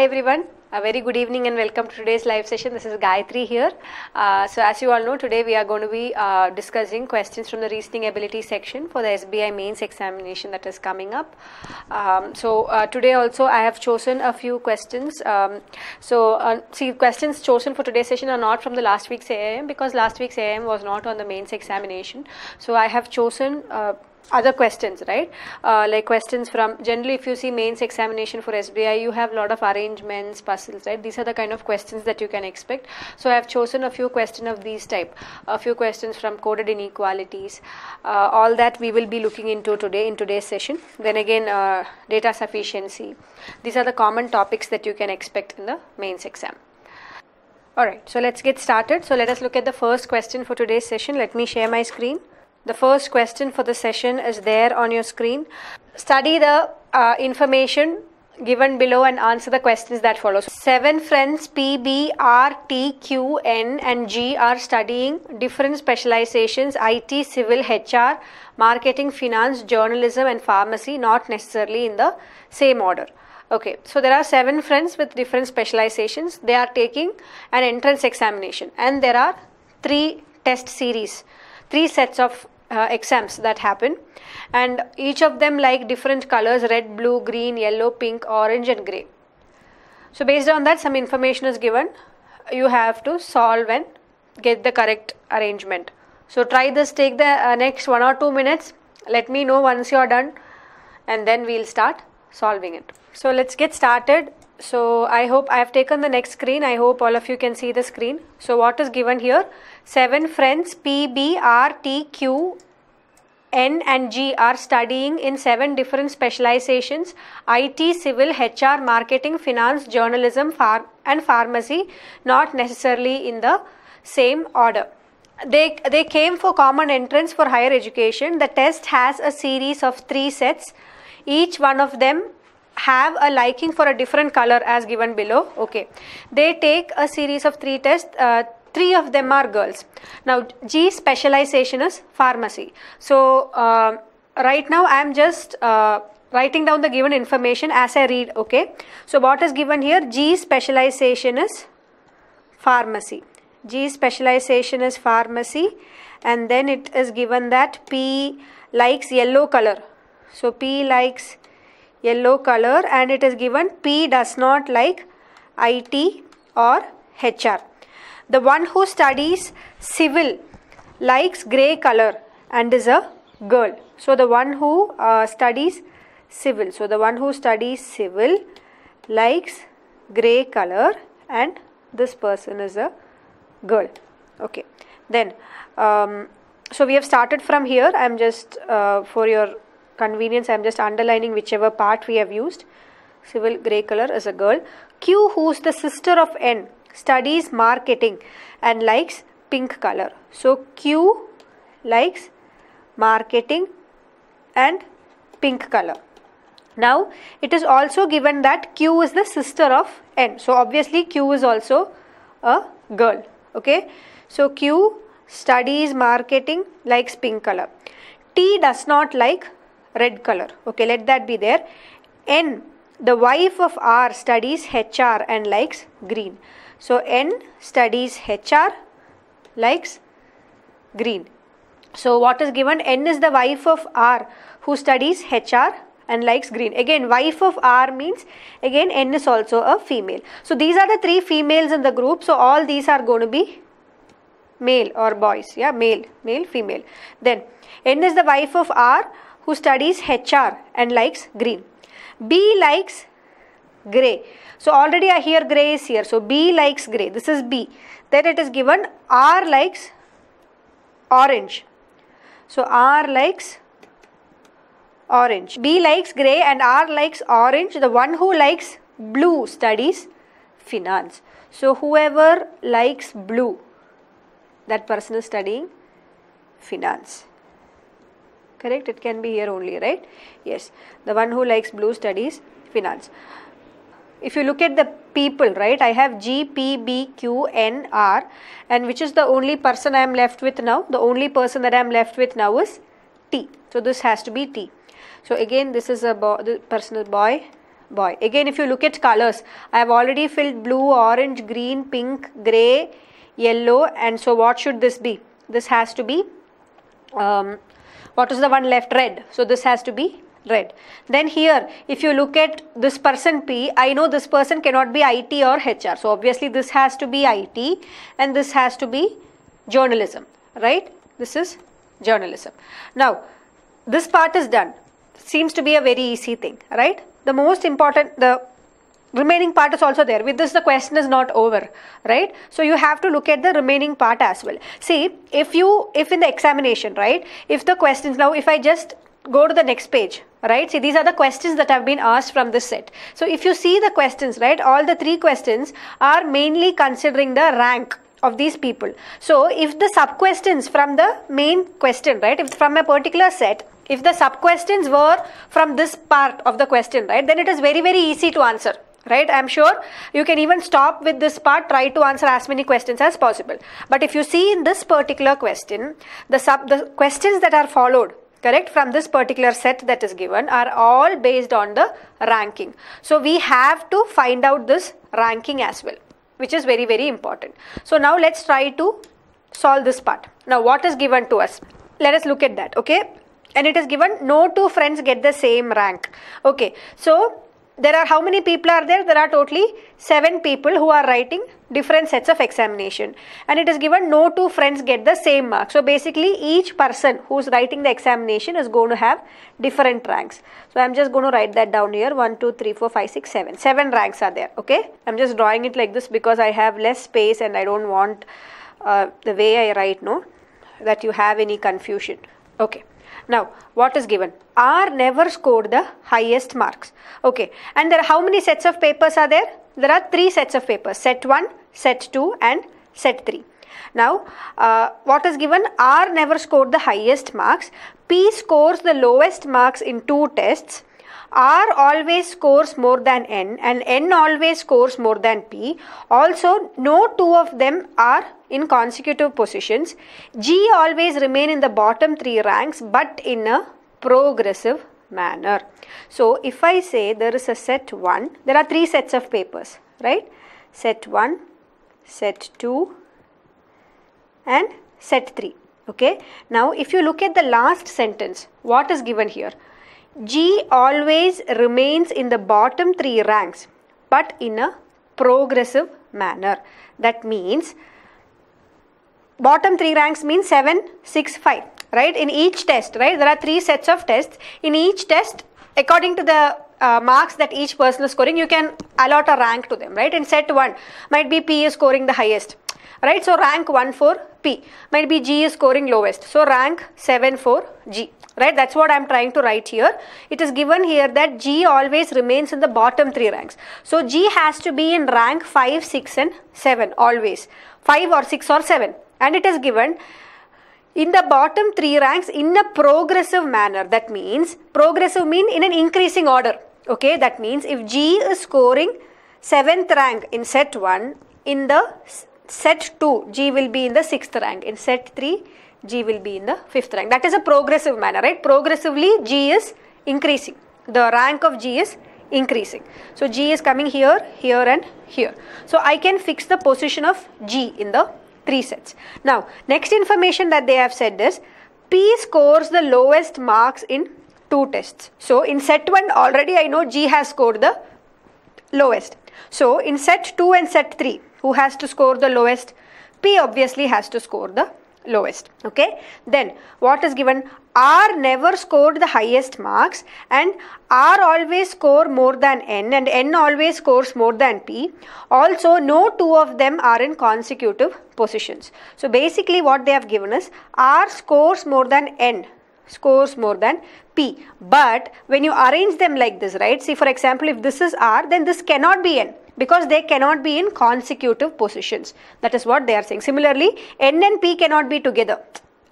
Hi everyone. A very good evening and welcome to today's live session. This is Gayatri here. Uh, so, as you all know, today we are going to be uh, discussing questions from the reasoning ability section for the SBI mains examination that is coming up. Um, so, uh, today also I have chosen a few questions. Um, so, uh, see, questions chosen for today's session are not from the last week's AIM because last week's AIM was not on the mains examination. So, I have chosen uh, other questions right? Uh, like questions from generally if you see mains examination for sbi you have a lot of arrangements puzzles right? These are the kind of questions that you can expect. So i have chosen a few questions of these type. A few questions from coded inequalities. Uh, all that we will be looking into today in today's session. Then again uh, data sufficiency. These are the common topics that you can expect in the mains exam. Alright, so let's get started. So let us look at the first question for today's session. Let me share my screen. The first question for the session is there on your screen. Study the uh, information given below and answer the questions that follow. Seven friends P, B, R, T, Q, N, and G are studying different specializations IT, civil, HR, marketing, finance, journalism, and pharmacy, not necessarily in the same order. Okay, so there are seven friends with different specializations. They are taking an entrance examination, and there are three test series three sets of uh, exams that happen. And each of them like different colors red blue green yellow pink orange and gray. So based on that some information is given. You have to solve and get the correct arrangement. So try this take the uh, next one or two minutes. Let me know once you are done and then we'll start solving it. So let's get started so I hope I have taken the next screen. I hope all of you can see the screen. So what is given here? Seven friends P, B, R, T, Q, N and G are studying in seven different specializations IT, civil, HR, marketing, finance, journalism phar and pharmacy not necessarily in the same order. They, they came for common entrance for higher education. The test has a series of three sets. Each one of them have a liking for a different color as given below okay. They take a series of three tests uh, three of them are girls. Now g specialization is pharmacy. So uh, right now i am just uh, writing down the given information as i read okay. So what is given here? G specialization is pharmacy. G specialization is pharmacy and then it is given that p likes yellow color. So p likes yellow color and it is given P does not like IT or HR. The one who studies civil likes grey color and is a girl. So the one who uh, studies civil. So the one who studies civil likes grey color and this person is a girl. Okay. Then um, so we have started from here. I am just uh, for your convenience I am just underlining whichever part we have used. Civil grey color is a girl. Q who's the sister of N studies marketing and likes pink color. So Q likes marketing and pink color. Now it is also given that Q is the sister of N. So obviously Q is also a girl. Okay. So Q studies marketing likes pink color. T does not like red color. Okay let that be there. N the wife of r studies hr and likes green. So n studies hr likes green. So what is given? N is the wife of r who studies hr and likes green. Again wife of r means again n is also a female. So these are the three females in the group. So all these are going to be male or boys. Yeah male male female. Then n is the wife of r who studies HR and likes green. B likes grey. So already I hear grey is here. So B likes grey. This is B. Then it is given R likes orange. So R likes orange. B likes grey and R likes orange. The one who likes blue studies finance. So whoever likes blue, that person is studying finance correct? It can be here only right? Yes. The one who likes blue studies finance. If you look at the people right i have g p b q n r and which is the only person i am left with now? The only person that i am left with now is t. So this has to be t. So again this is a the person is boy boy. Again, if you look at colors, I have already filled blue, orange, green, pink, grey, yellow, and so what should this be? This has to be, um, what is the one left? Red. So this has to be red. Then here, if you look at this person P, I know this person cannot be IT or HR. So obviously this has to be IT and this has to be journalism, right? This is journalism. Now, this part is done. Seems to be a very easy thing, right? The most important, the remaining part is also there. With this the question is not over right? So you have to look at the remaining part as well. See if you if in the examination right if the questions now if i just go to the next page right? See these are the questions that have been asked from this set. So if you see the questions right all the three questions are mainly considering the rank of these people. So if the sub questions from the main question right if from a particular set if the sub questions were from this part of the question right then it is very very easy to answer right? I'm sure you can even stop with this part try to answer as many questions as possible. But if you see in this particular question the sub the questions that are followed correct from this particular set that is given are all based on the ranking. So we have to find out this ranking as well which is very very important. So now let's try to solve this part. Now what is given to us? Let us look at that okay? And it is given no two friends get the same rank okay? So there are how many people are there? There are totally seven people who are writing different sets of examination and it is given no two friends get the same mark. So basically each person who is writing the examination is going to have different ranks. So I am just going to write that down here 1, 2, 3, 4, 5, 6, 7. 7 ranks are there okay. I am just drawing it like this because I have less space and I don't want uh, the way I write no that you have any confusion. Okay. Now, what is given? R never scored the highest marks. Okay. And there are how many sets of papers are there? There are three sets of papers. Set 1, set 2 and set 3. Now, uh, what is given? R never scored the highest marks. P scores the lowest marks in two tests. R always scores more than N and N always scores more than P. Also, no two of them are in consecutive positions. G always remain in the bottom three ranks but in a progressive manner. So, if I say there is a set 1, there are three sets of papers, right? Set 1, set 2 and set 3. Okay. Now, if you look at the last sentence, what is given here? G always remains in the bottom three ranks but in a progressive manner. That means bottom three ranks means 7, 6, 5 right? In each test right? There are three sets of tests. In each test according to the uh, marks that each person is scoring you can allot a rank to them right? In set 1 might be P is scoring the highest right? So rank 1 for P. Might be G is scoring lowest. So rank 7 for G right? That's what i'm trying to write here. It is given here that g always remains in the bottom three ranks. So g has to be in rank 5 6 and 7 always. 5 or 6 or 7 and it is given in the bottom three ranks in a progressive manner. That means progressive mean in an increasing order. Okay? That means if g is scoring 7th rank in set 1 in the set 2 g will be in the 6th rank. In set 3 G will be in the fifth rank. That is a progressive manner, right? Progressively, G is increasing. The rank of G is increasing. So, G is coming here, here and here. So, I can fix the position of G in the three sets. Now, next information that they have said is P scores the lowest marks in two tests. So, in set 1 already I know G has scored the lowest. So, in set 2 and set 3 who has to score the lowest? P obviously has to score the lowest okay? Then what is given? R never scored the highest marks and r always score more than n and n always scores more than p. Also no two of them are in consecutive positions. So basically what they have given is r scores more than n scores more than p. But when you arrange them like this right? See for example if this is r then this cannot be n because they cannot be in consecutive positions. That is what they are saying. Similarly, N and P cannot be together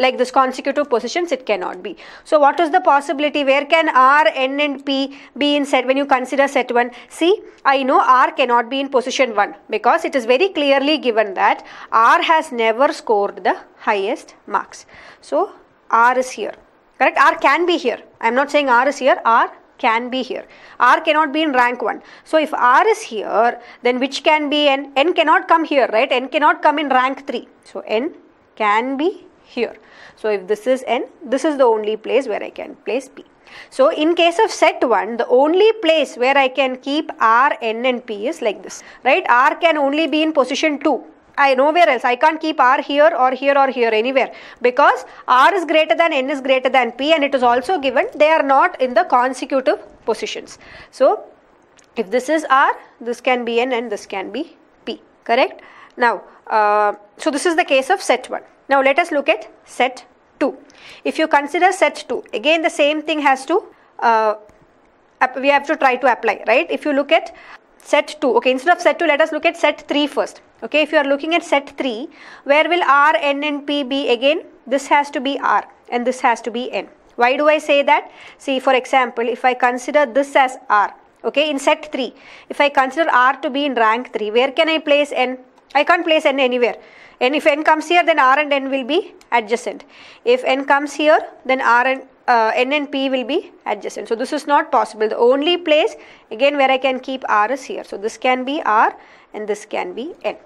like this consecutive positions it cannot be. So what is the possibility where can R, N and P be in set when you consider set 1? See I know R cannot be in position 1 because it is very clearly given that R has never scored the highest marks. So R is here correct R can be here I am not saying R is here R can be here. R cannot be in rank 1. So if R is here, then which can be N? N cannot come here, right? N cannot come in rank 3. So N can be here. So if this is N, this is the only place where I can place P. So in case of set 1, the only place where I can keep R, N and P is like this, right? R can only be in position 2. I nowhere else. I can't keep R here or here or here anywhere because R is greater than N is greater than P and it is also given they are not in the consecutive positions. So if this is R, this can be N and this can be P, correct? Now, uh, so this is the case of set 1. Now let us look at set 2. If you consider set 2, again the same thing has to, uh, we have to try to apply, right? If you look at set 2, okay, instead of set 2, let us look at set 3 first. Okay, if you are looking at set 3, where will R, N and P be again? This has to be R and this has to be N. Why do I say that? See, for example, if I consider this as R, okay, in set 3, if I consider R to be in rank 3, where can I place N? I can't place N anywhere. And if n comes here, then r and n will be adjacent. If n comes here, then r and uh, n and p will be adjacent. So this is not possible. The only place again where I can keep r is here. So this can be r and this can be n.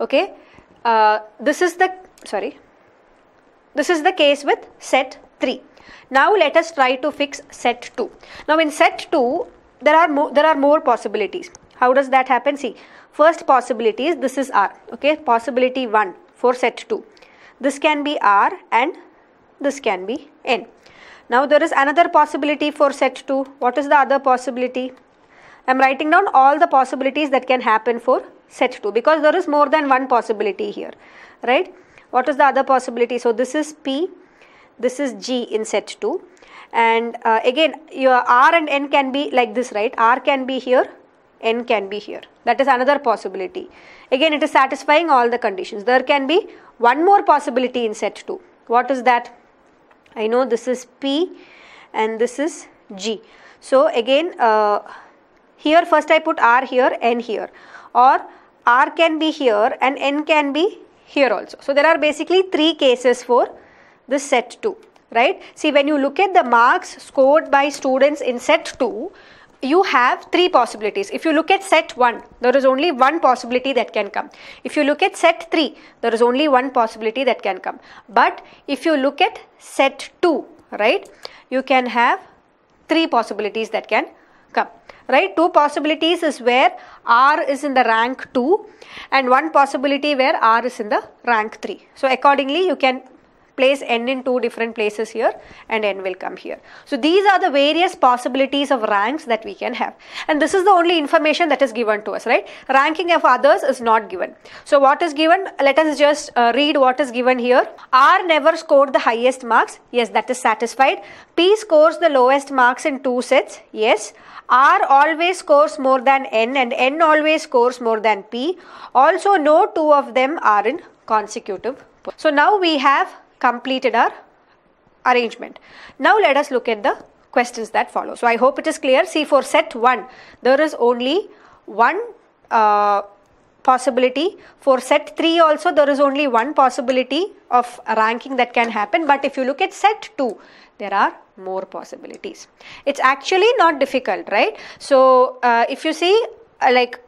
Okay. Uh, this is the sorry. This is the case with set 3. Now let us try to fix set 2. Now in set 2 there are more there are more possibilities. How does that happen? See First possibility is this is R. Okay, possibility 1 for set 2. This can be R and this can be N. Now there is another possibility for set 2. What is the other possibility? I am writing down all the possibilities that can happen for set 2 because there is more than one possibility here. Right? What is the other possibility? So this is P, this is G in set 2 and uh, again your R and N can be like this right. R can be here n can be here. That is another possibility. Again, it is satisfying all the conditions. There can be one more possibility in set 2. What is that? I know this is P and this is G. So, again, uh, here first I put R here, N here or R can be here and N can be here also. So, there are basically three cases for this set 2 right. See when you look at the marks scored by students in set 2 you have three possibilities. If you look at set 1, there is only one possibility that can come. If you look at set 3, there is only one possibility that can come. But if you look at set 2, right, you can have three possibilities that can come. Right, two possibilities is where R is in the rank 2 and one possibility where R is in the rank 3. So accordingly you can place n in two different places here and n will come here. So these are the various possibilities of ranks that we can have and this is the only information that is given to us right. Ranking of others is not given. So what is given let us just uh, read what is given here. R never scored the highest marks yes that is satisfied. P scores the lowest marks in two sets yes. R always scores more than N and N always scores more than P. Also no two of them are in consecutive. So now we have completed our arrangement. Now let us look at the questions that follow. So I hope it is clear. See for set 1 there is only one uh, possibility. For set 3 also there is only one possibility of ranking that can happen but if you look at set 2 there are more possibilities. It's actually not difficult right. So uh, if you see uh, like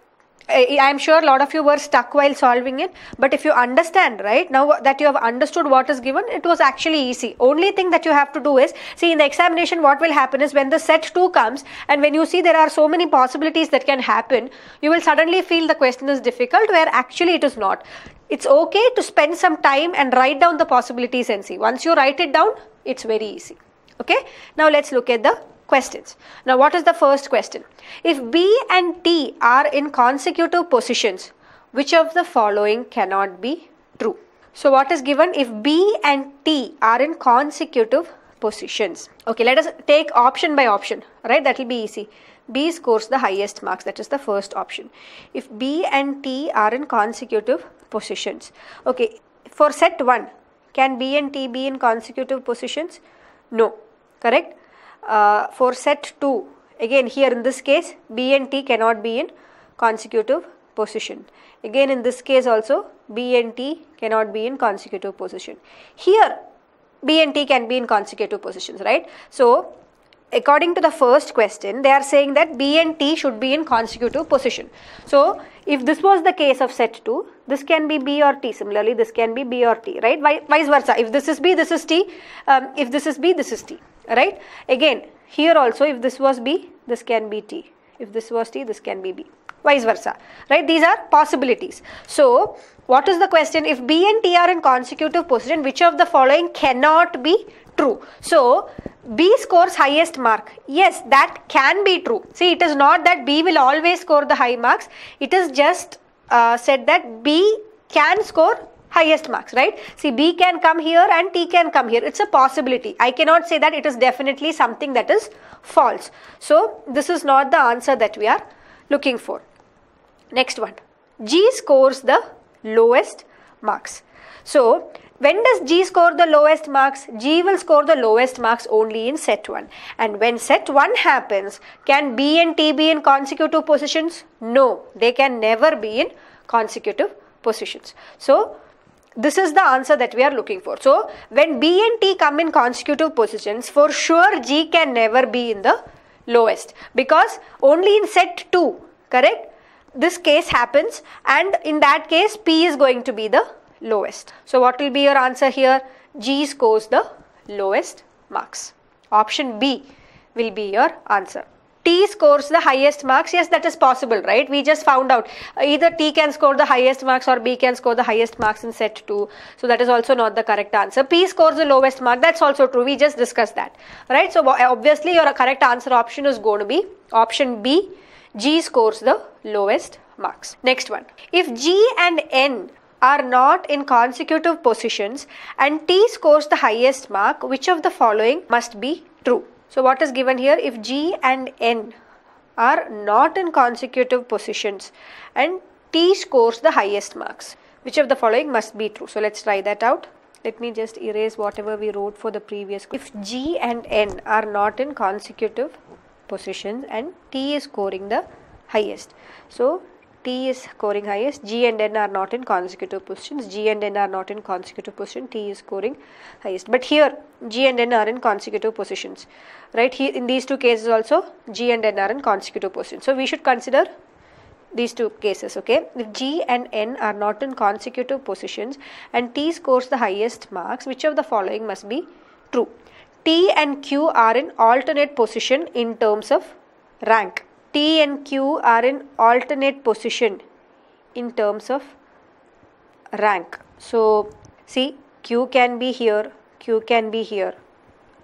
I am sure a lot of you were stuck while solving it but if you understand right now that you have understood what is given it was actually easy. Only thing that you have to do is see in the examination what will happen is when the set 2 comes and when you see there are so many possibilities that can happen you will suddenly feel the question is difficult where actually it is not. It's okay to spend some time and write down the possibilities and see. Once you write it down it's very easy. Okay? Now let's look at the questions. Now what is the first question? If B and T are in consecutive positions, which of the following cannot be true? So what is given if B and T are in consecutive positions? Okay, let us take option by option, right? That will be easy. B scores the highest marks, that is the first option. If B and T are in consecutive positions. Okay, for set 1, can B and T be in consecutive positions? No, correct? Uh, for set 2 again here in this case B and T cannot be in consecutive position. Again in this case also B and T cannot be in consecutive position. Here B and T can be in consecutive positions right. So according to the first question, they are saying that B and T should be in consecutive position. So, if this was the case of set 2, this can be B or T. Similarly, this can be B or T, right? Vice versa. If this is B, this is T. Um, if this is B, this is T, right? Again, here also, if this was B, this can be T. If this was T, this can be B. Vice versa, right? These are possibilities. So, what is the question? If B and T are in consecutive position, which of the following cannot be true? So, B scores highest mark. Yes, that can be true. See, it is not that B will always score the high marks. It is just uh, said that B can score highest marks, right? See, B can come here and T can come here. It's a possibility. I cannot say that it is definitely something that is false. So, this is not the answer that we are looking for. Next one. G scores the lowest marks. So, when does G score the lowest marks? G will score the lowest marks only in set 1. And when set 1 happens, can B and T be in consecutive positions? No, they can never be in consecutive positions. So, this is the answer that we are looking for. So, when B and T come in consecutive positions, for sure G can never be in the lowest because only in set 2, correct? This case happens and in that case P is going to be the lowest. So what will be your answer here? G scores the lowest marks. Option B will be your answer. T scores the highest marks. Yes, that is possible, right? We just found out either T can score the highest marks or B can score the highest marks in set 2. So that is also not the correct answer. P scores the lowest mark. That's also true. We just discussed that, right? So obviously your correct answer option is going to be option B. G scores the lowest marks. Next one. If G and N are not in consecutive positions and T scores the highest mark, which of the following must be true? So what is given here? If G and N are not in consecutive positions and T scores the highest marks, which of the following must be true? So let's try that out. Let me just erase whatever we wrote for the previous. If G and N are not in consecutive positions and T is scoring the highest. So T is scoring highest, G and N are not in consecutive positions, G and N are not in consecutive position, T is scoring highest. But here G and N are in consecutive positions, right? Here in these two cases also G and N are in consecutive positions. So we should consider these two cases, okay? If G and N are not in consecutive positions and T scores the highest marks, which of the following must be true? T and Q are in alternate position in terms of rank. T and Q are in alternate position in terms of rank. So, see Q can be here, Q can be here,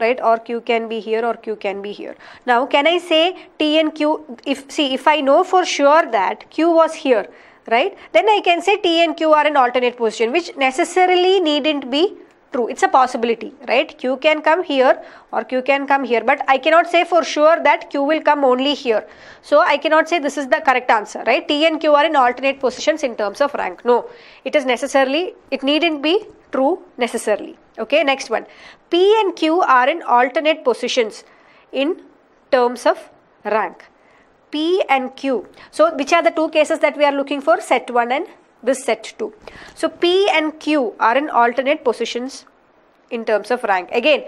right or Q can be here or Q can be here. Now, can I say T and Q, if see if I know for sure that Q was here, right, then I can say T and Q are in alternate position which necessarily needn't be true. It's a possibility right? Q can come here or q can come here but i cannot say for sure that q will come only here. So i cannot say this is the correct answer right? T and q are in alternate positions in terms of rank. No it is necessarily it needn't be true necessarily okay? Next one. P and q are in alternate positions in terms of rank. P and q. So which are the two cases that we are looking for? Set 1 and this set 2. So P and Q are in alternate positions in terms of rank. Again,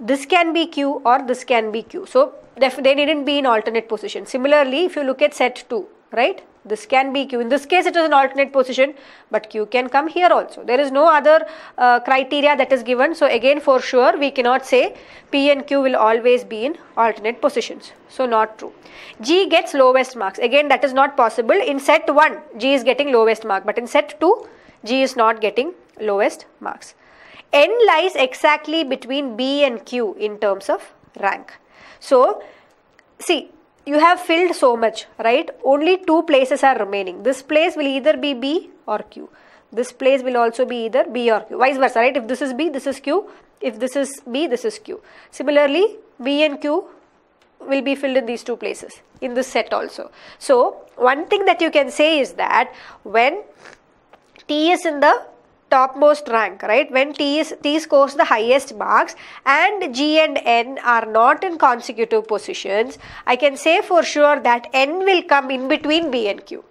this can be Q or this can be Q. So they needn't be in alternate position. Similarly, if you look at set 2, right? This can be Q. In this case, it is an alternate position, but Q can come here also. There is no other uh, criteria that is given. So again, for sure, we cannot say P and Q will always be in alternate positions. So not true. G gets lowest marks. Again, that is not possible. In set 1, G is getting lowest mark, but in set 2, G is not getting lowest marks. N lies exactly between B and Q in terms of rank. So, see, you have filled so much, right? Only two places are remaining. This place will either be B or Q. This place will also be either B or Q. Vice versa, right? If this is B, this is Q. If this is B, this is Q. Similarly, B and Q will be filled in these two places in this set also. So, one thing that you can say is that when T is in the topmost rank, right? When T, is, T scores the highest marks and G and N are not in consecutive positions, I can say for sure that N will come in between B and Q,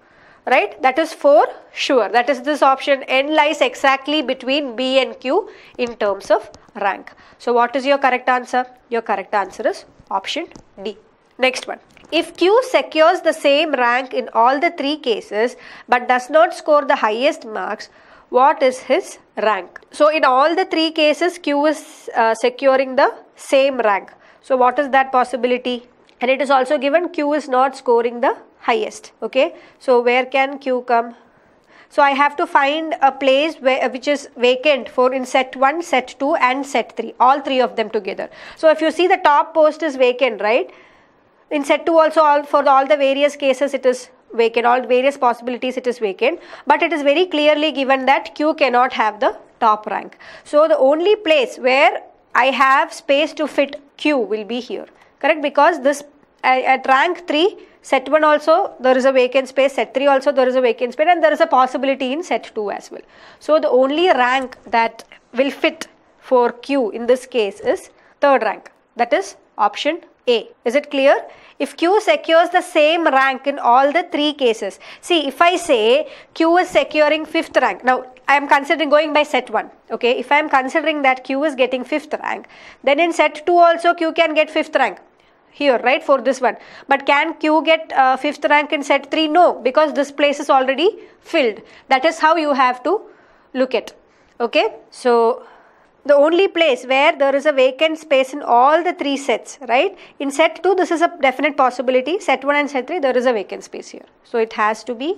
right? That is for sure. That is this option N lies exactly between B and Q in terms of rank. So what is your correct answer? Your correct answer is option D. Next one. If Q secures the same rank in all the three cases but does not score the highest marks, what is his rank? So in all the three cases Q is uh, securing the same rank. So what is that possibility? And it is also given Q is not scoring the highest. Okay. So where can Q come? So I have to find a place where which is vacant for in set 1, set 2 and set 3, all three of them together. So if you see the top post is vacant, right? In set 2 also all for the, all the various cases it is vacant, all various possibilities it is vacant, but it is very clearly given that Q cannot have the top rank. So the only place where I have space to fit Q will be here, correct? Because this at rank 3 set 1 also there is a vacant space set 3 also there is a vacant space and there is a possibility in set 2 as well so the only rank that will fit for q in this case is third rank that is option a. Is it clear? If Q secures the same rank in all the three cases. See, if I say Q is securing fifth rank. Now, I am considering going by set 1. Okay, if I am considering that Q is getting fifth rank, then in set 2 also Q can get fifth rank here right for this one but can q get uh, fifth rank in set 3 no because this place is already filled that is how you have to look at okay so the only place where there is a vacant space in all the three sets, right? In set 2, this is a definite possibility. Set 1 and set 3, there is a vacant space here. So, it has to be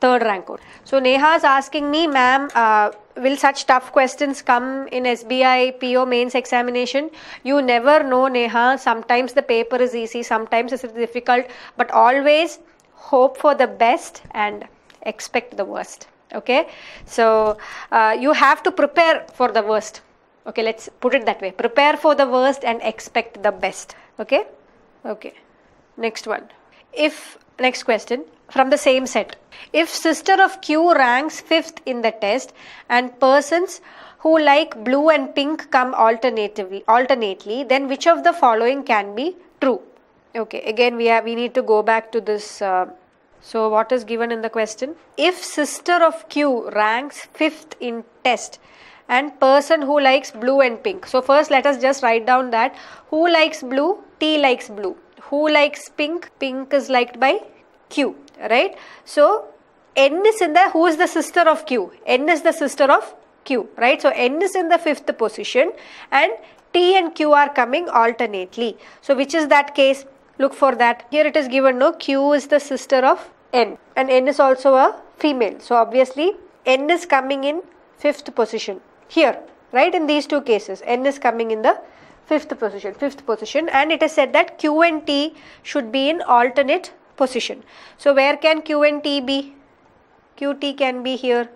third rank code. So, Neha is asking me, ma'am, uh, will such tough questions come in SBI PO mains examination? You never know, Neha. Sometimes the paper is easy, sometimes it's difficult, but always hope for the best and expect the worst okay? So uh, you have to prepare for the worst. Okay let's put it that way. Prepare for the worst and expect the best. Okay? Okay. Next one. If next question. From the same set. If sister of q ranks fifth in the test and persons who like blue and pink come alternatively alternately then which of the following can be true? Okay again we have we need to go back to this uh, so what is given in the question? If sister of Q ranks fifth in test and person who likes blue and pink. So first let us just write down that who likes blue? T likes blue. Who likes pink? Pink is liked by Q, right? So N is in the, who is the sister of Q? N is the sister of Q, right? So N is in the fifth position and T and Q are coming alternately. So which is that case? Look for that. Here it is given no Q is the sister of N and N is also a female. So obviously N is coming in fifth position here right in these two cases N is coming in the fifth position fifth position and it is said that Q and T should be in alternate position. So where can Q and T be? QT can be here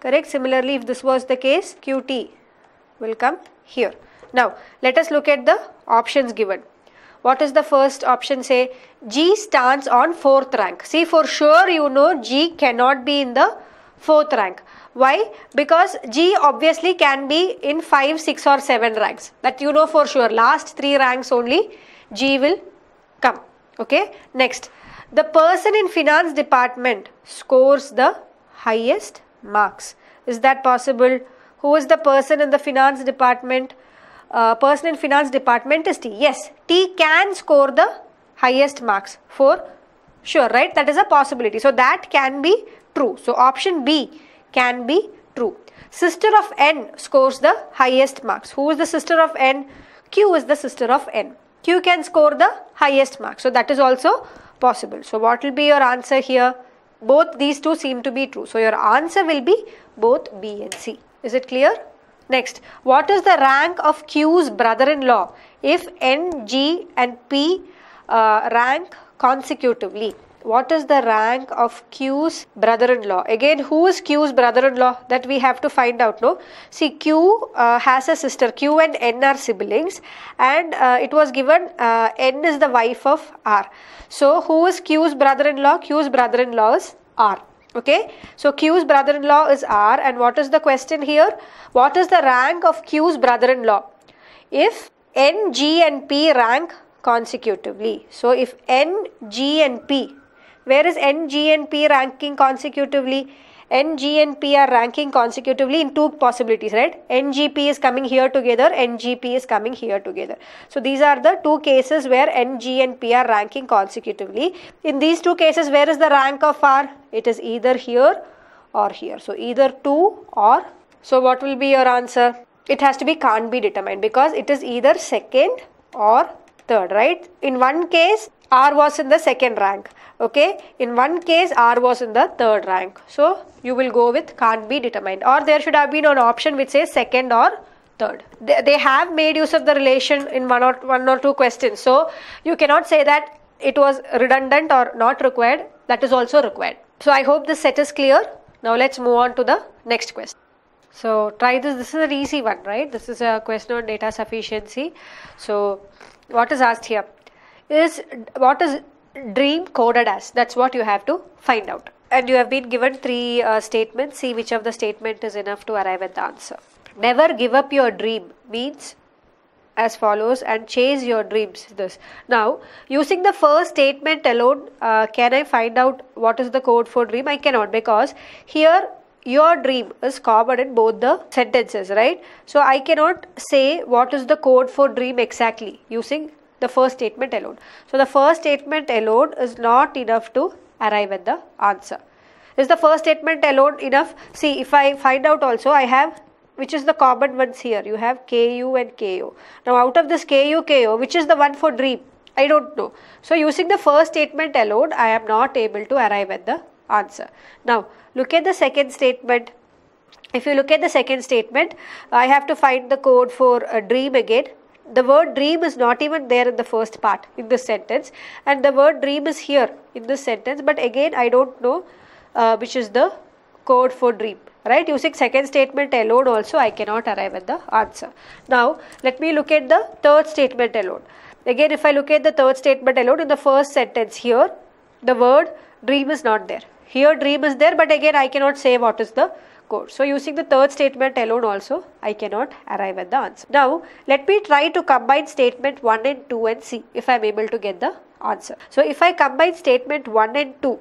correct similarly if this was the case QT will come here. Now let us look at the options given. What is the first option say? G stands on fourth rank. See for sure you know G cannot be in the fourth rank. Why? Because G obviously can be in 5, 6 or 7 ranks. That you know for sure. Last 3 ranks only G will come. Okay. Next. The person in finance department scores the highest marks. Is that possible? Who is the person in the finance department? Uh, person in finance department is T. Yes, T can score the highest marks for sure, right? That is a possibility. So that can be true. So option B can be true. Sister of N scores the highest marks. Who is the sister of N? Q is the sister of N. Q can score the highest marks. So that is also possible. So what will be your answer here? Both these two seem to be true. So your answer will be both B and C. Is it clear? Next, what is the rank of Q's brother-in-law if N, G and P uh, rank consecutively? What is the rank of Q's brother-in-law? Again, who is Q's brother-in-law? That we have to find out, no? See, Q uh, has a sister. Q and N are siblings and uh, it was given uh, N is the wife of R. So, who is Q's brother-in-law? Q's brother-in-law is R okay? So q's brother-in-law is r and what is the question here? What is the rank of q's brother-in-law? If n g and p rank consecutively so if n g and p where is n g and p ranking consecutively N, G and P are ranking consecutively in two possibilities, right? NGP is coming here together, NGP is coming here together. So these are the two cases where N, G and P are ranking consecutively. In these two cases, where is the rank of R? It is either here or here. So either 2 or, so what will be your answer? It has to be can't be determined because it is either second or third, right? In one case, R was in the second rank. Okay. In one case, R was in the third rank. So you will go with can't be determined or there should have been an option which says second or third. They, they have made use of the relation in one or one or two questions. So you cannot say that it was redundant or not required. That is also required. So I hope this set is clear. Now let's move on to the next question. So try this. This is an easy one, right? This is a question on data sufficiency. So what is asked here is what is dream coded as? That's what you have to find out. And you have been given three uh, statements. See which of the statement is enough to arrive at the answer. Never give up your dream means as follows and chase your dreams this now using the first statement alone uh, can i find out what is the code for dream i cannot because here your dream is covered in both the sentences right so i cannot say what is the code for dream exactly using the first statement alone so the first statement alone is not enough to arrive at the answer is the first statement alone enough see if i find out also i have which is the common ones here. You have KU and KO. Now out of this KU, KO, which is the one for dream? I don't know. So using the first statement alone, I am not able to arrive at the answer. Now look at the second statement. If you look at the second statement, I have to find the code for a dream again. The word dream is not even there in the first part in this sentence and the word dream is here in this sentence but again I don't know uh, which is the code for dream right using second statement alone also I cannot arrive at the answer. Now let me look at the third statement alone. Again if I look at the third statement alone in the first sentence here the word dream is not there. Here dream is there but again I cannot say what is the code. So using the third statement alone also I cannot arrive at the answer. Now let me try to combine statement 1 and 2 and see if I am able to get the answer. So if I combine statement 1 and 2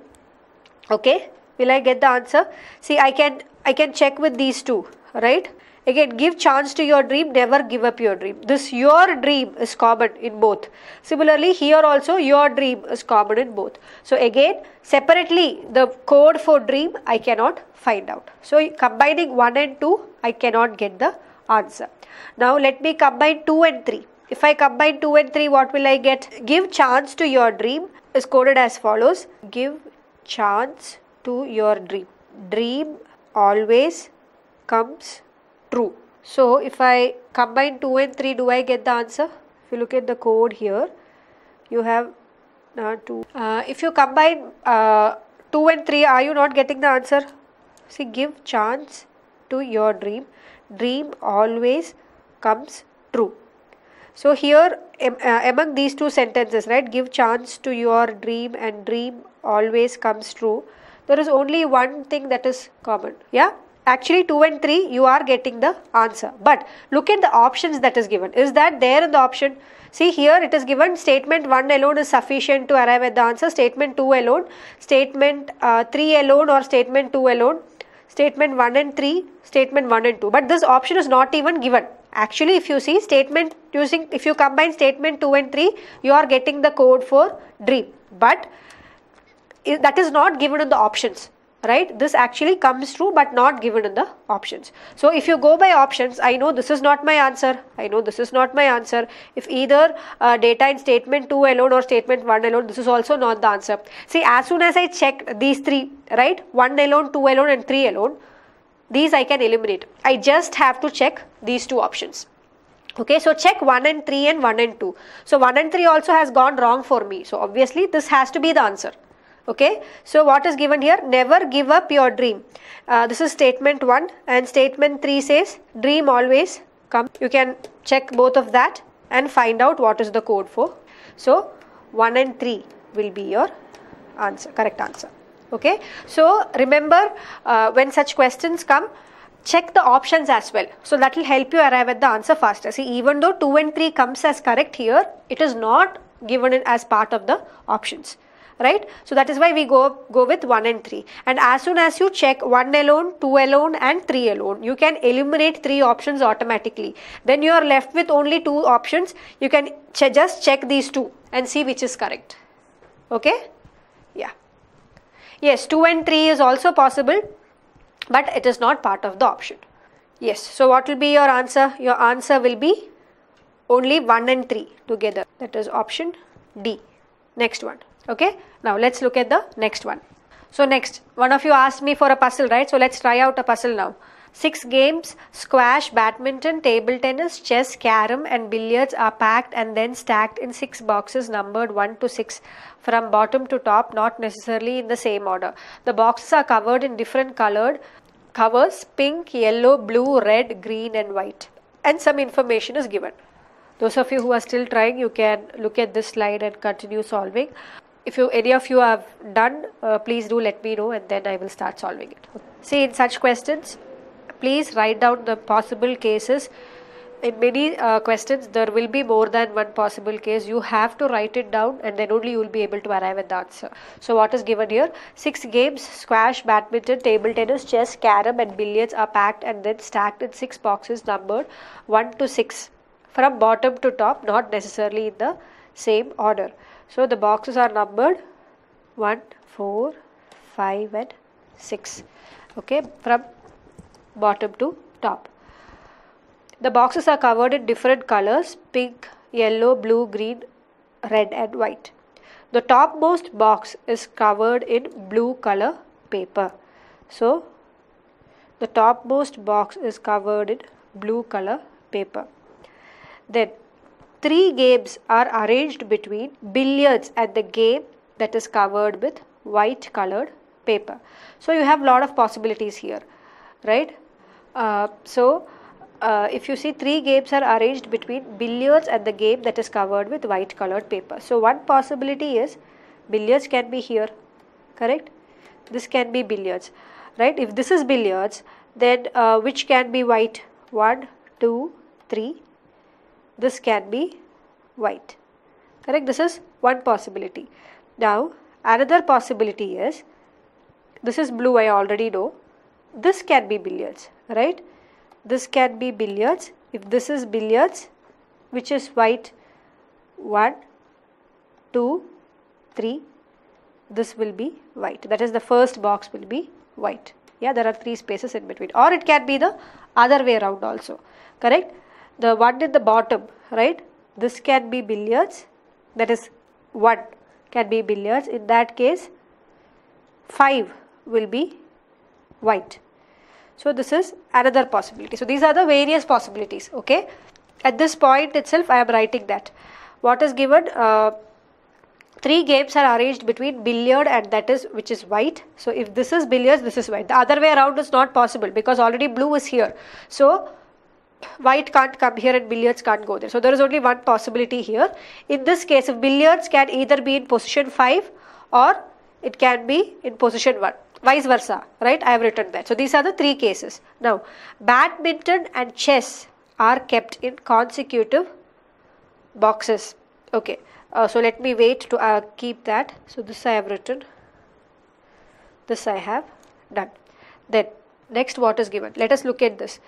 okay will I get the answer? See I can I can check with these two, right? Again, give chance to your dream, never give up your dream. This your dream is common in both. Similarly, here also your dream is common in both. So again, separately the code for dream I cannot find out. So combining 1 and 2, I cannot get the answer. Now let me combine 2 and 3. If I combine 2 and 3, what will I get? Give chance to your dream is coded as follows. Give chance to your dream. Dream always comes true. So if I combine 2 and 3 do I get the answer? If you look at the code here you have uh, 2. Uh, if you combine uh, 2 and 3 are you not getting the answer? See give chance to your dream. Dream always comes true. So here uh, among these two sentences right give chance to your dream and dream always comes true there is only one thing that is common. Yeah. Actually 2 and 3 you are getting the answer. But look at the options that is given. Is that there in the option? See here it is given statement 1 alone is sufficient to arrive at the answer. Statement 2 alone, statement uh, 3 alone or statement 2 alone, statement 1 and 3, statement 1 and 2. But this option is not even given. Actually if you see statement using, if you combine statement 2 and 3, you are getting the code for dream. But that is not given in the options right? This actually comes true but not given in the options. So if you go by options i know this is not my answer. I know this is not my answer. If either uh, data in statement 2 alone or statement 1 alone this is also not the answer. See as soon as i check these three right 1 alone 2 alone and 3 alone these i can eliminate. I just have to check these two options. Okay so check 1 and 3 and 1 and 2 so 1 and 3 also has gone wrong for me. So obviously this has to be the answer okay? So what is given here? Never give up your dream. Uh, this is statement 1 and statement 3 says dream always come. You can check both of that and find out what is the code for. So 1 and 3 will be your answer correct answer. Okay? So remember uh, when such questions come check the options as well. So that will help you arrive at the answer faster. See even though 2 and 3 comes as correct here it is not given as part of the options right? So that is why we go go with 1 and 3 and as soon as you check 1 alone 2 alone and 3 alone you can eliminate three options automatically. Then you are left with only two options. You can ch just check these two and see which is correct. Okay? Yeah. Yes 2 and 3 is also possible but it is not part of the option. Yes. So what will be your answer? Your answer will be only 1 and 3 together. That is option D. Next one okay? Now let's look at the next one. So next one of you asked me for a puzzle right? So let's try out a puzzle now. Six games squash badminton table tennis chess carom and billiards are packed and then stacked in six boxes numbered 1 to 6 from bottom to top not necessarily in the same order. The boxes are covered in different colored covers pink yellow blue red green and white. And some information is given. Those of you who are still trying you can look at this slide and continue solving if you any of you have done uh, please do let me know and then I will start solving it. See in such questions please write down the possible cases. In many uh, questions there will be more than one possible case. You have to write it down and then only you will be able to arrive at the answer. So what is given here? Six games squash badminton table tennis chess carom and billiards are packed and then stacked in six boxes numbered 1 to 6 from bottom to top not necessarily in the same order so the boxes are numbered 1, 4, 5 and 6 okay from bottom to top. The boxes are covered in different colors pink, yellow, blue, green, red and white. The topmost box is covered in blue color paper. So the topmost box is covered in blue color paper. Then Three games are arranged between billiards at the game that is covered with white colored paper. So you have lot of possibilities here, right? Uh, so uh, if you see three games are arranged between billiards and the game that is covered with white colored paper. So one possibility is billiards can be here, correct? This can be billiards, right? If this is billiards, then uh, which can be white? One, two, three, this can be white. Correct? This is one possibility. Now another possibility is this is blue I already know. This can be billiards right? This can be billiards. If this is billiards which is white 1 2 3 this will be white. That is the first box will be white. Yeah there are three spaces in between. Or it can be the other way around also. Correct the one in the bottom right? This can be billiards that is 1 can be billiards. In that case 5 will be white. So this is another possibility. So these are the various possibilities okay? At this point itself i am writing that. What is given? Uh, three games are arranged between billiard and that is which is white. So if this is billiards this is white. The other way around is not possible because already blue is here. So white can't come here and billiards can't go there. So there is only one possibility here. In this case, if billiards can either be in position 5 or it can be in position 1 vice versa right I have written that. So these are the three cases. Now badminton and chess are kept in consecutive boxes. Okay. Uh, so let me wait to uh, keep that. So this I have written. This I have done. Then next what is given. Let us look at this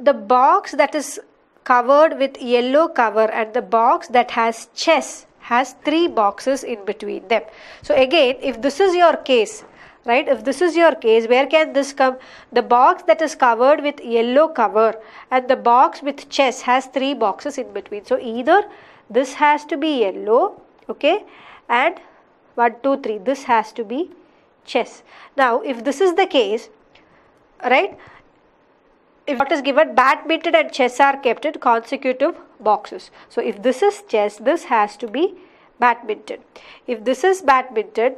the box that is covered with yellow cover and the box that has chess has three boxes in between them. So again if this is your case right if this is your case where can this come? The box that is covered with yellow cover and the box with chess has three boxes in between. So either this has to be yellow okay and one two three this has to be chess. Now if this is the case right if what is given badminton and chess are kept in consecutive boxes. So if this is chess, this has to be badminton. If this is badminton,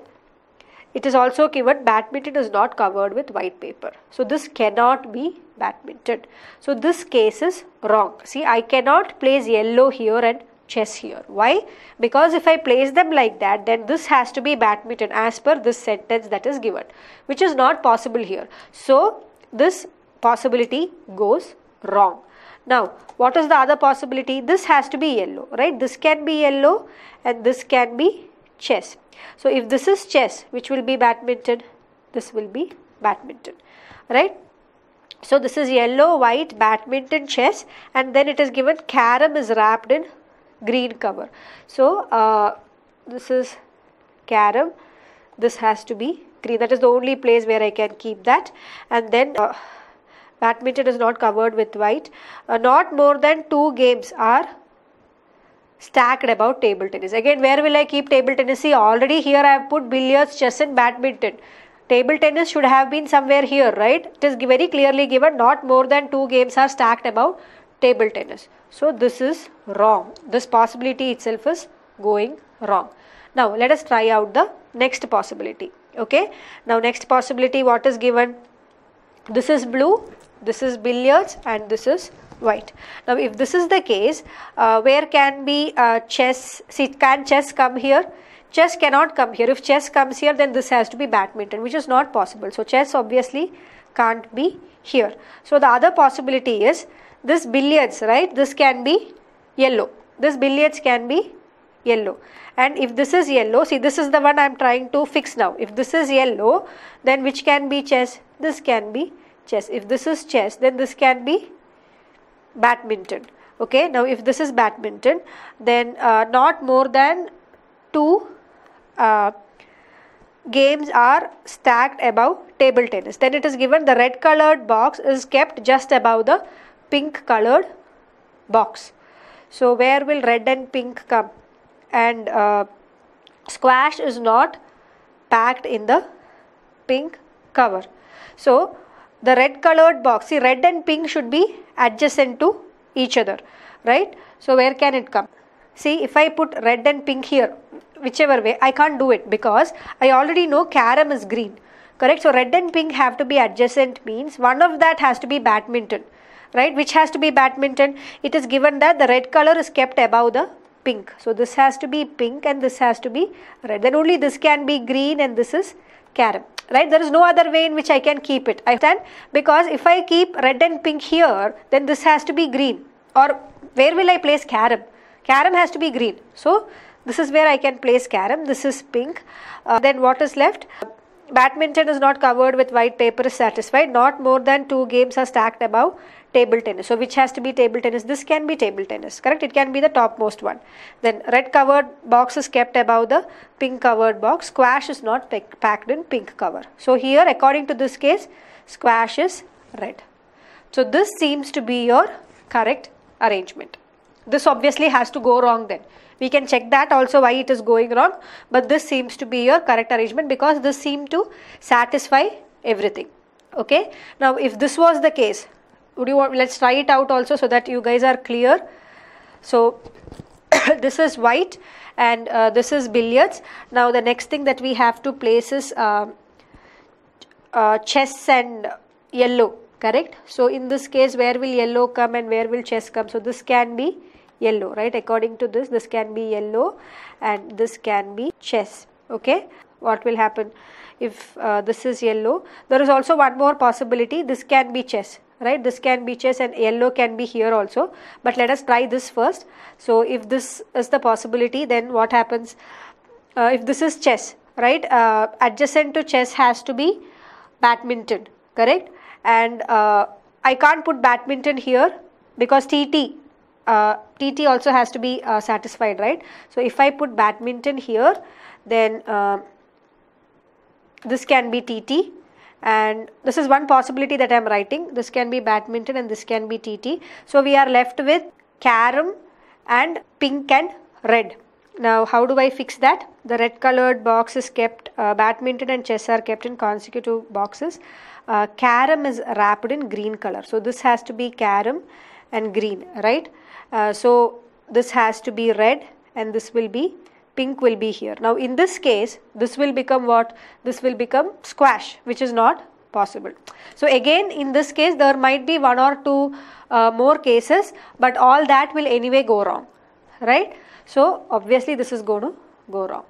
it is also given badminton is not covered with white paper. So this cannot be badminton. So this case is wrong. See I cannot place yellow here and chess here. Why? Because if I place them like that then this has to be badminton as per this sentence that is given which is not possible here. So this possibility goes wrong. Now, what is the other possibility? This has to be yellow, right? This can be yellow and this can be chess. So if this is chess, which will be badminton, this will be badminton, right? So this is yellow, white, badminton, chess and then it is given carom is wrapped in green cover. So uh, this is carom, this has to be green. That is the only place where I can keep that and then uh, badminton is not covered with white. Uh, not more than two games are stacked about table tennis. Again where will I keep table tennis? See already here I have put billiards, chess and badminton. Table tennis should have been somewhere here, right? It is very clearly given not more than two games are stacked about table tennis. So this is wrong. This possibility itself is going wrong. Now let us try out the next possibility. Okay. Now next possibility what is given? This is blue, this is billiards and this is white. Now if this is the case, uh, where can be uh, chess, see can chess come here? Chess cannot come here. If chess comes here, then this has to be badminton, which is not possible. So chess obviously can't be here. So the other possibility is this billiards, right? This can be yellow. This billiards can be yellow. And if this is yellow, see this is the one I am trying to fix now. If this is yellow, then which can be chess? This can be chess. If this is chess, then this can be badminton. Okay, now if this is badminton, then uh, not more than two uh, games are stacked above table tennis. Then it is given the red colored box is kept just above the pink colored box. So where will red and pink come? And uh, squash is not packed in the pink cover. So the red colored box, see red and pink should be adjacent to each other, right? So where can it come? See if I put red and pink here, whichever way I can't do it because I already know carom is green correct? So red and pink have to be adjacent means one of that has to be badminton right? Which has to be badminton? It is given that the red color is kept above the pink. So this has to be pink and this has to be red. Then only this can be green and this is carom right there is no other way in which I can keep it I understand because if I keep red and pink here then this has to be green or where will I place carom carom has to be green so this is where I can place carom. This is pink. Uh, then what is left? Badminton is not covered with white paper is satisfied. Not more than two games are stacked above table tennis. So which has to be table tennis? This can be table tennis. Correct? It can be the topmost one. Then red covered box is kept above the pink covered box. Squash is not packed in pink cover. So here according to this case squash is red. So this seems to be your correct arrangement. This obviously has to go wrong then. We can check that also why it is going wrong. But this seems to be your correct arrangement because this seemed to satisfy everything. Okay. Now if this was the case, would you want, let's try it out also so that you guys are clear. So this is white and uh, this is billiards. Now the next thing that we have to place is uh, uh, chess and yellow correct. So in this case where will yellow come and where will chess come? So this can be yellow right according to this this can be yellow and this can be chess okay what will happen if uh, this is yellow there is also one more possibility this can be chess right? This can be chess and yellow can be here also. But let us try this first. So if this is the possibility then what happens? Uh, if this is chess right? Uh, adjacent to chess has to be badminton correct? And uh, I can't put badminton here because TT uh, TT also has to be uh, satisfied, right? So if I put badminton here, then uh, this can be TT and this is one possibility that I am writing. This can be badminton and this can be TT. So we are left with carom and pink and red. Now how do I fix that? The red colored box is kept, uh, badminton and chess are kept in consecutive boxes. Uh, carom is wrapped in green color. So this has to be carom and green, right? Uh, so this has to be red and this will be pink will be here. Now in this case this will become what? This will become squash which is not possible. So again in this case there might be one or two uh, more cases but all that will anyway go wrong right. So obviously this is going to go wrong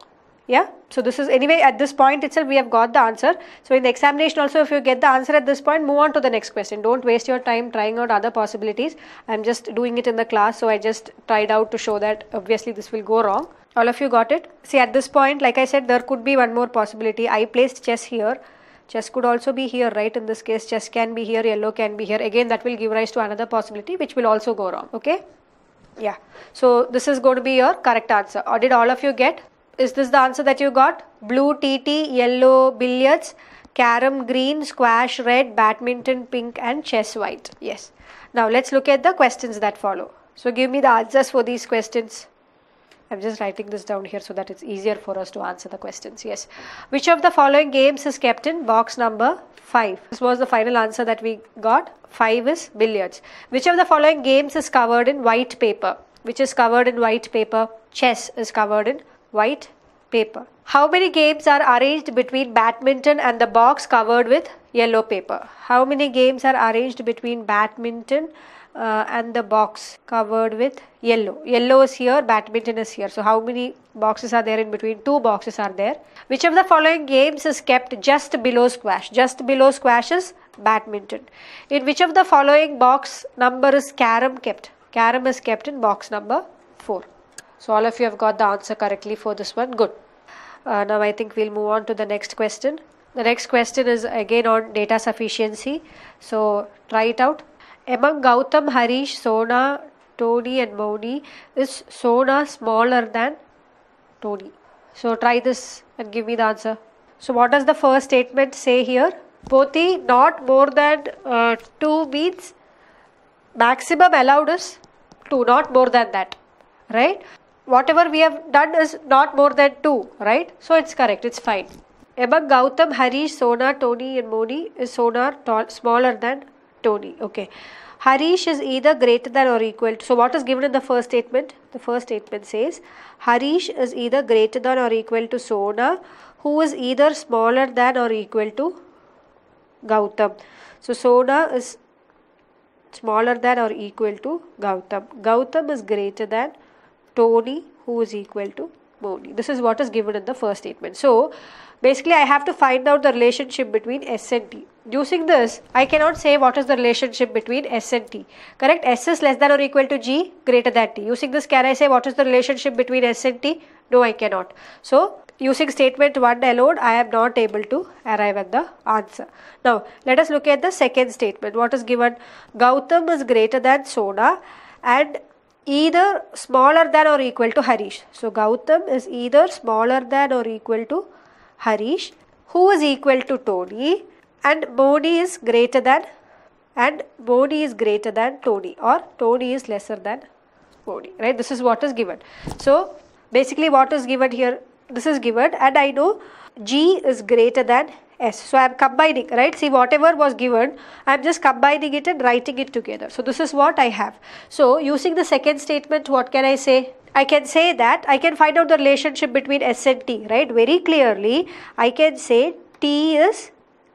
yeah so this is anyway at this point itself we have got the answer so in the examination also if you get the answer at this point move on to the next question don't waste your time trying out other possibilities i'm just doing it in the class so i just tried out to show that obviously this will go wrong All of you got it? See, at this point, like I said, there could be one more possibility. I placed chess here. Chess could also be here, right? In this case, chess can be here, yellow can be here. Again, that will give rise to another possibility, which will also go wrong. Okay? Yeah. So, this is going to be your correct answer. Or did all of you get? Is this the answer that you got? Blue TT, yellow billiards, carom green, squash red, badminton pink, and chess white. Yes. Now, let's look at the questions that follow. So, give me the answers for these questions. I'm just writing this down here so that it's easier for us to answer the questions. Yes. Which of the following games is kept in box number 5? This was the final answer that we got. 5 is billiards. Which of the following games is covered in white paper? Which is covered in white paper? Chess is covered in white paper. How many games are arranged between badminton and the box covered with yellow paper? How many games are arranged between badminton uh, and the box covered with yellow. Yellow is here, badminton is here. So how many boxes are there in between? Two boxes are there. Which of the following games is kept just below squash? Just below squash is badminton. In which of the following box number is carom kept? Carom is kept in box number 4. So all of you have got the answer correctly for this one. Good. Uh, now I think we'll move on to the next question. The next question is again on data sufficiency. So try it out. Among Gautam, Harish, Sona, Tony and Moni, is Sona smaller than Tony? So try this and give me the answer. So what does the first statement say here? Poti not more than uh, 2 means maximum allowed is 2, not more than that. Right? Whatever we have done is not more than 2, right? So it's correct, it's fine. Among Gautam, Harish, Sona, Tony and Moni is Sona smaller than Tony. Okay. Harish is either greater than or equal to. So what is given in the first statement? The first statement says Harish is either greater than or equal to Sona who is either smaller than or equal to Gautam. So Sona is smaller than or equal to Gautam. Gautam is greater than Tony who is equal to Moni. This is what is given in the first statement. So basically I have to find out the relationship between S and T. Using this, I cannot say what is the relationship between S and T. Correct? S is less than or equal to G greater than T. Using this, can I say what is the relationship between S and T? No, I cannot. So, using statement 1 alone, I am not able to arrive at the answer. Now, let us look at the second statement. What is given? Gautam is greater than Sona and either smaller than or equal to Harish. So, Gautam is either smaller than or equal to Harish who is equal to Tony and Moni is greater than and Moni is greater than Tony or Tony is lesser than Moni right? This is what is given. So basically what is given here this is given and I know G is greater than S. So I am combining right? See whatever was given I am just combining it and writing it together. So this is what I have. So using the second statement what can I say? I can say that I can find out the relationship between S and T right? Very clearly I can say T is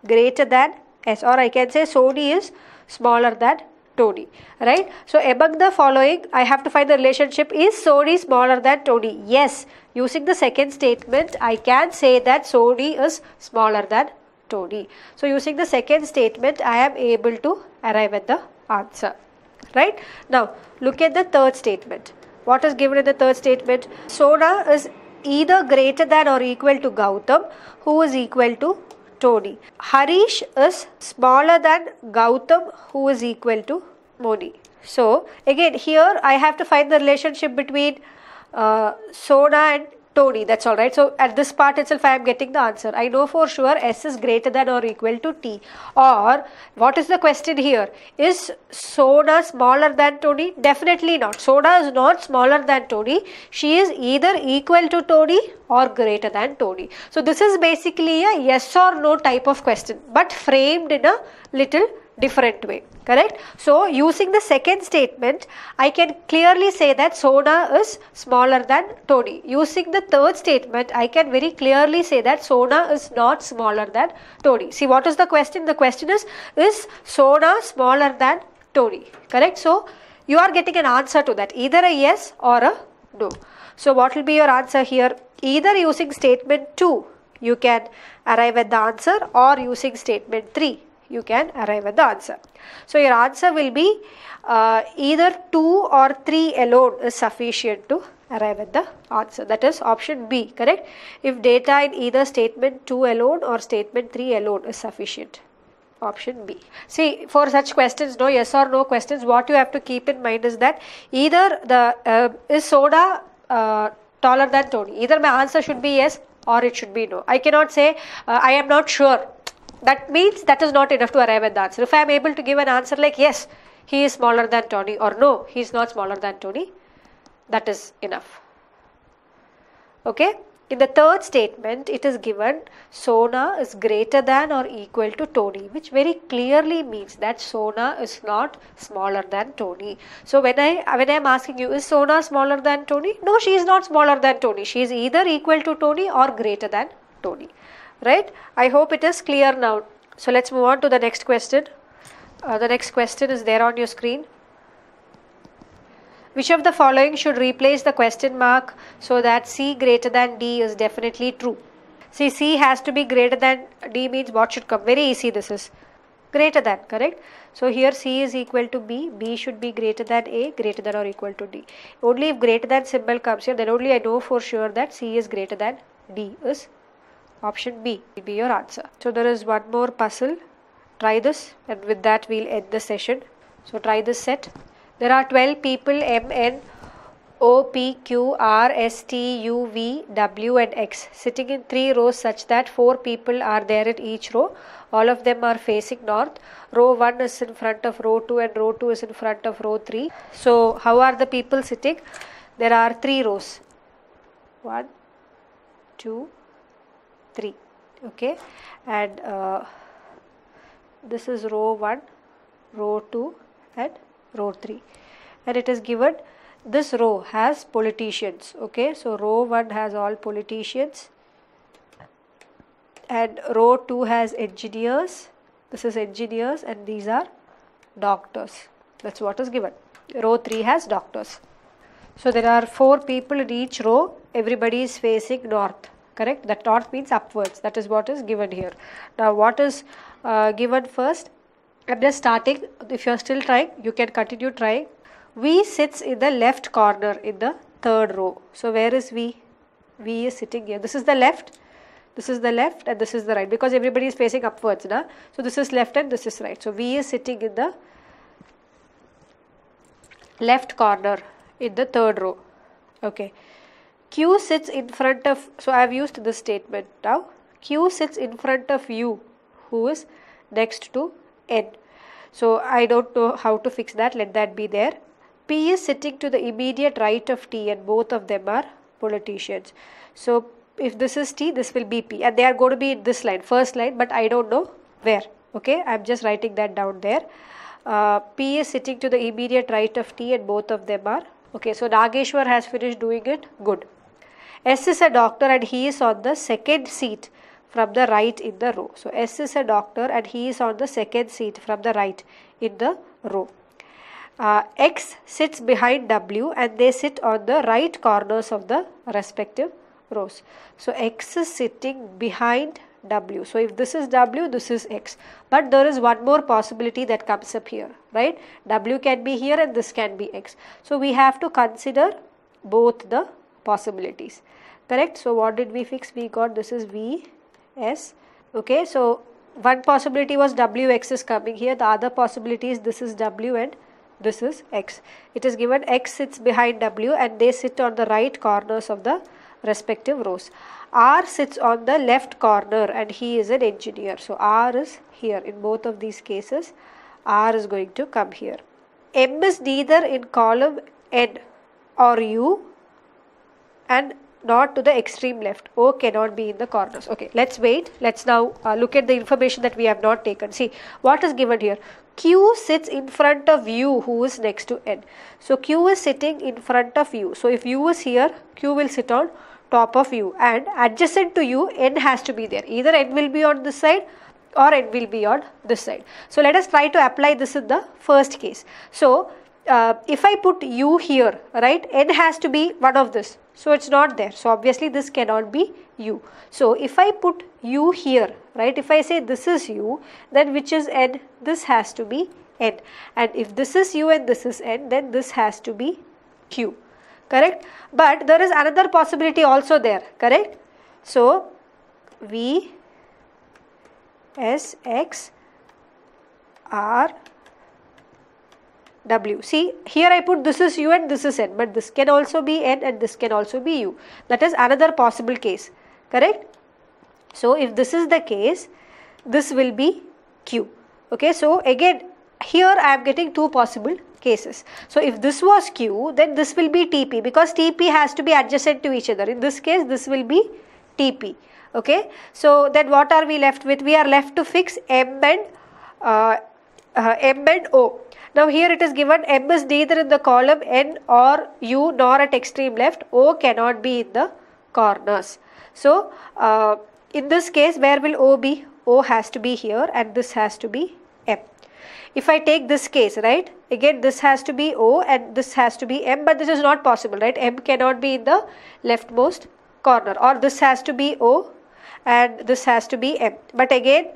greater than S or I can say Sony is smaller than Tony right. So among the following I have to find the relationship is Sony smaller than Tony yes using the second statement I can say that Sony is smaller than Tony. So using the second statement I am able to arrive at the answer right. Now look at the third statement. What is given in the third statement? Sona is either greater than or equal to Gautam who is equal to Tony. Harish is smaller than Gautam who is equal to Moni. So again here I have to find the relationship between uh, Sona and Tony that's all right. So at this part itself I am getting the answer. I know for sure S is greater than or equal to T or what is the question here? Is Sona smaller than Tony? Definitely not. Sona is not smaller than Tony. She is either equal to Tony or greater than Tony. So this is basically a yes or no type of question but framed in a little different way correct? So using the second statement i can clearly say that Sona is smaller than tony. Using the third statement i can very clearly say that Sona is not smaller than tony. See what is the question? The question is is Sona smaller than tony? Correct? So you are getting an answer to that. Either a yes or a no. So what will be your answer here? Either using statement 2 you can arrive at the answer or using statement 3 you can arrive at the answer. So your answer will be uh, either 2 or 3 alone is sufficient to arrive at the answer. That is option B, correct? If data in either statement 2 alone or statement 3 alone is sufficient. Option B. See, for such questions, no yes or no questions, what you have to keep in mind is that either the uh, is Sona uh, taller than Tony. Either my answer should be yes or it should be no. I cannot say uh, I am not sure. That means that is not enough to arrive at the answer. If I am able to give an answer like yes, he is smaller than Tony or no, he is not smaller than Tony, that is enough. Okay. In the third statement, it is given Sona is greater than or equal to Tony, which very clearly means that Sona is not smaller than Tony. So when I when I am asking you, is Sona smaller than Tony? No, she is not smaller than Tony. She is either equal to Tony or greater than Tony. Right? I hope it is clear now. So let's move on to the next question. Uh, the next question is there on your screen. Which of the following should replace the question mark so that C greater than D is definitely true? See, C has to be greater than D means what should come? Very easy this is. Greater than, correct? So here C is equal to B, B should be greater than A, greater than or equal to D. Only if greater than symbol comes here, then only I know for sure that C is greater than D is option B will be your answer. So there is one more puzzle. Try this and with that we'll end the session. So try this set. There are 12 people M, N, O, P, Q, R, S, T, U, V, W and X sitting in three rows such that four people are there in each row. All of them are facing north. Row 1 is in front of row 2 and row 2 is in front of row 3. So how are the people sitting? There are three rows. 1, 2, 3. Okay. And uh, this is row 1, row 2 and row 3 and it is given this row has politicians okay? So row 1 has all politicians and row 2 has engineers. This is engineers and these are doctors. That's what is given. Row 3 has doctors. So there are four people in each row. Everybody is facing north correct that north means upwards that is what is given here now what is uh, given first I'm just starting. If you're still trying, you can continue trying. V sits in the left corner in the third row. So where is V? V is sitting here. This is the left. This is the left and this is the right because everybody is facing upwards. Na? So this is left and this is right. So V is sitting in the left corner in the third row. Okay. Q sits in front of, so I have used this statement now. Q sits in front of U who is next to n. So I don't know how to fix that, let that be there. P is sitting to the immediate right of T and both of them are politicians. So if this is T, this will be P and they are going to be in this line, first line, but I don't know where. Okay, I'm just writing that down there. Uh, P is sitting to the immediate right of T and both of them are. Okay, so Nageshwar has finished doing it. Good. S is a doctor and he is on the second seat from the right in the row. So S is a doctor and he is on the second seat from the right in the row. Uh, X sits behind W and they sit on the right corners of the respective rows. So X is sitting behind W. So if this is W, this is X. But there is one more possibility that comes up here, right? W can be here and this can be X. So we have to consider both the possibilities, correct? So what did we fix? We got this is V S. Okay, so one possibility was Wx is coming here. The other possibility is this is W and this is X. It is given X sits behind W and they sit on the right corners of the respective rows. R sits on the left corner and he is an engineer. So R is here in both of these cases. R is going to come here. M is neither in column N or U and not to the extreme left. O cannot be in the corners. Okay, let's wait. Let's now uh, look at the information that we have not taken. See, what is given here? Q sits in front of U who is next to N. So, Q is sitting in front of U. So, if U is here, Q will sit on top of U and adjacent to U, N has to be there. Either N will be on this side or N will be on this side. So, let us try to apply this in the first case. So, uh, if I put U here, right, N has to be one of this. So it's not there. So obviously this cannot be U. So if I put U here, right, if I say this is U, then which is N, this has to be N. And if this is U and this is N, then this has to be Q. correct but there is another possibility also there correct so v s x r w see here i put this is u and this is n but this can also be n and this can also be u that is another possible case correct so if this is the case this will be q okay so again here I am getting two possible cases. So if this was Q then this will be TP because TP has to be adjacent to each other. In this case this will be TP. Okay. So then what are we left with? We are left to fix M and uh, uh, M and O. Now here it is given M is neither in the column N or U nor at extreme left. O cannot be in the corners. So uh, in this case where will O be? O has to be here and this has to be M. If I take this case, right, again this has to be O and this has to be M, but this is not possible, right? M cannot be in the leftmost corner or this has to be O and this has to be M. But again,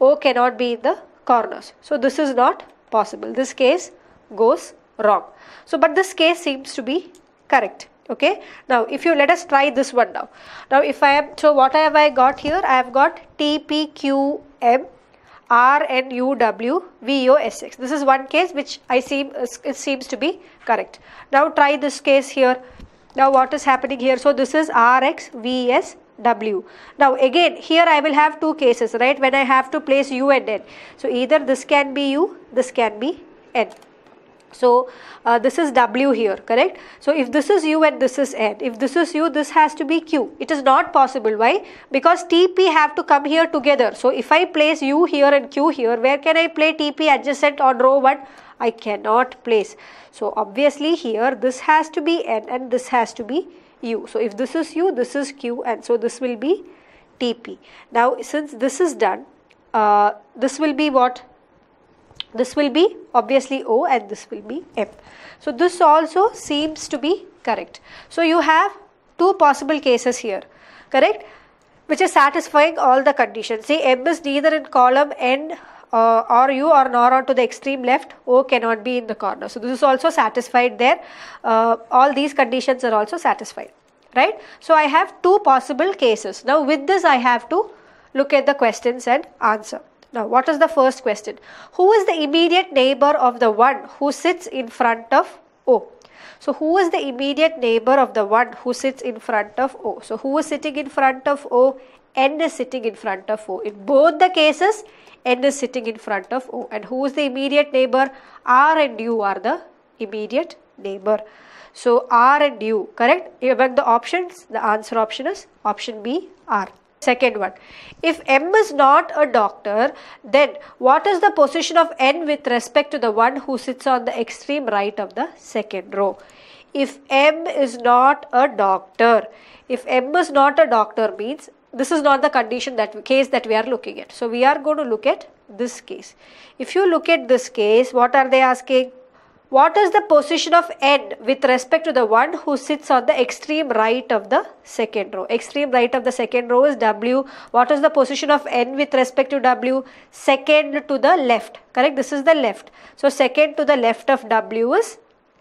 O cannot be in the corners. So this is not possible. This case goes wrong. So but this case seems to be correct okay now if you let us try this one now now if i am so what have i got here i have got tpqm R N U W V O S X. This is one case which I seem it seems to be correct. Now try this case here. Now what is happening here? So this is R X V S W. Now again here I will have two cases right when I have to place U and N. So either this can be U, this can be N. So uh, this is W here, correct? So if this is U and this is N, if this is U, this has to be Q. It is not possible. Why? Because TP have to come here together. So if I place U here and Q here, where can I play TP adjacent on row 1? I cannot place. So obviously here this has to be N and this has to be U. So if this is U, this is Q and so this will be TP. Now since this is done, uh, this will be what? This will be obviously O and this will be M. So this also seems to be correct. So you have two possible cases here, correct? Which is satisfying all the conditions. See M is neither in column N uh, or U or nor on to the extreme left, O cannot be in the corner. So this is also satisfied there. Uh, all these conditions are also satisfied, right? So I have two possible cases. Now with this I have to look at the questions and answer. Now, what is the first question? Who is the immediate neighbor of the one who sits in front of O? So, who is the immediate neighbor of the one who sits in front of O? So, who is sitting in front of O? N is sitting in front of O. In both the cases, N is sitting in front of O. And who is the immediate neighbor? R and U are the immediate neighbor. So, R and U, correct? Among the options, the answer option is option B, R. Second one, if M is not a doctor, then what is the position of N with respect to the one who sits on the extreme right of the second row? If M is not a doctor, if M is not a doctor means this is not the condition that case that we are looking at. So we are going to look at this case. If you look at this case, what are they asking? What is the position of n with respect to the one who sits on the extreme right of the second row? Extreme right of the second row is w. What is the position of n with respect to w? Second to the left. Correct? This is the left. So second to the left of w is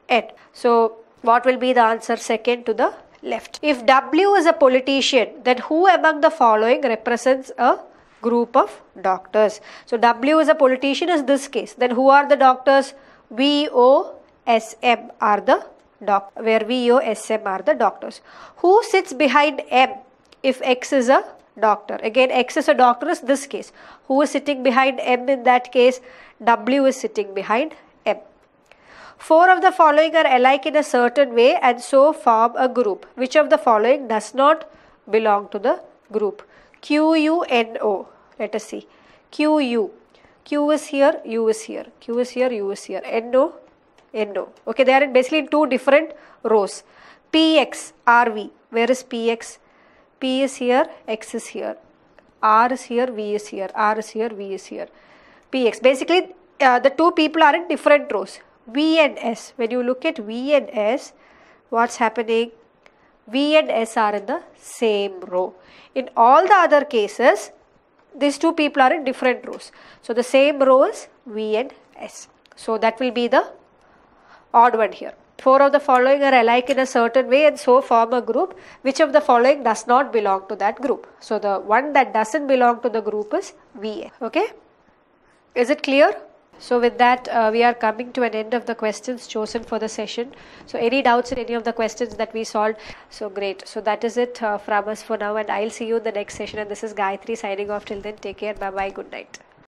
n. So what will be the answer? Second to the left. If w is a politician, then who among the following represents a group of doctors? So w is a politician is this case. Then who are the doctors? VOSM are the doc where VOSM are the doctors. Who sits behind M if X is a doctor? Again X is a doctor is this case. Who is sitting behind M in that case? W is sitting behind M. Four of the following are alike in a certain way and so form a group. Which of the following does not belong to the group? Q U N O. Let us see. Q U. Q is here, U is here. Q is here, U is here. NO, NO. Okay, they are in basically in two different rows. PX, RV. Where is PX? P is here, X is here. R is here, V is here. R is here, V is here. PX. Basically, uh, the two people are in different rows. V and S. When you look at V and S, what's happening? V and S are in the same row. In all the other cases, these two people are in different rows. So the same row is V and S. So that will be the odd one here. four of the following are alike in a certain way and so form a group which of the following does not belong to that group so the one that doesn't belong to the group is V. okay is it clear so with that uh, we are coming to an end of the questions chosen for the session. So any doubts in any of the questions that we solved? So great. So that is it uh, from us for now and i'll see you in the next session. And this is gayatri signing off. Till then take care. Bye bye good night